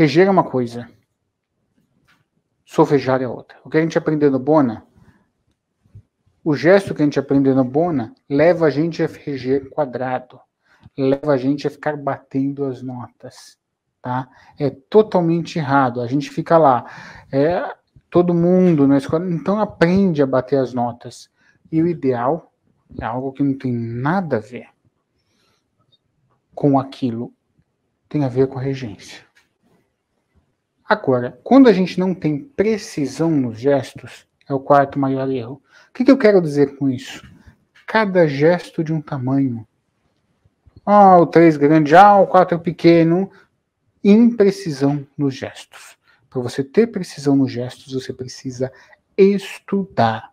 Reger é uma coisa, solfejar é outra. O que a gente aprendeu no Bona, o gesto que a gente aprendeu no Bona, leva a gente a reger quadrado, leva a gente a ficar batendo as notas, tá? É totalmente errado. A gente fica lá, é, todo mundo na escola, então aprende a bater as notas. E o ideal é algo que não tem nada a ver com aquilo, tem a ver com a regência. Agora, quando a gente não tem precisão nos gestos, é o quarto maior erro. O que, que eu quero dizer com isso? Cada gesto de um tamanho. Ah, o 3 grande, ah, o 4 pequeno. Imprecisão nos gestos. Para você ter precisão nos gestos, você precisa estudar.